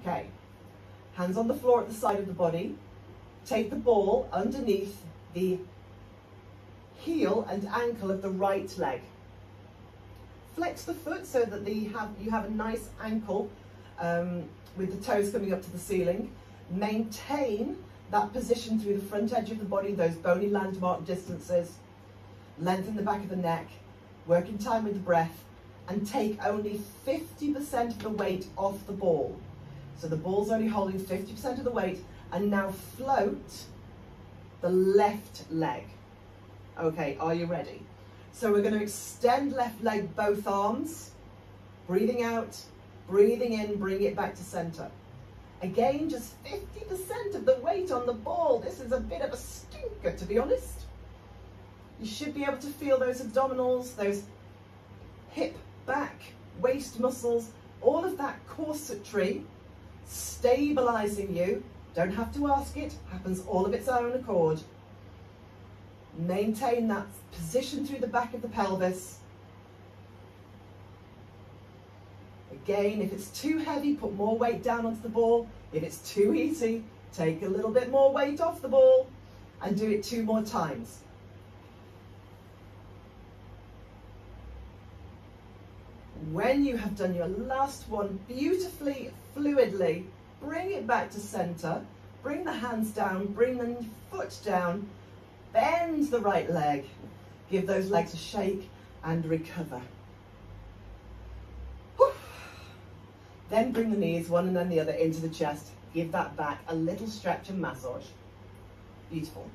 Okay. Hands on the floor at the side of the body. Take the ball underneath the heel and ankle of the right leg. Flex the foot so that the, have, you have a nice ankle um, with the toes coming up to the ceiling. Maintain that position through the front edge of the body, those bony landmark distances. Lengthen the back of the neck. Work in time with the breath and take only 50% of the weight off the ball. So the ball's only holding 50% of the weight and now float the left leg. Okay, are you ready? So we're going to extend left leg, both arms, breathing out, breathing in, bring it back to center. Again, just 50% of the weight on the ball. This is a bit of a stinker, to be honest. You should be able to feel those abdominals, those hip, back, waist muscles, all of that corsetry stabilizing you. Don't have to ask it, happens all of its own accord. Maintain that position through the back of the pelvis. Again, if it's too heavy, put more weight down onto the ball. If it's too easy, take a little bit more weight off the ball and do it two more times. When you have done your last one beautifully, fluidly, bring it back to center, bring the hands down, bring the foot down, bend the right leg, give those legs a shake and recover. Then bring the knees, one and then the other, into the chest. Give that back a little stretch and massage. Beautiful.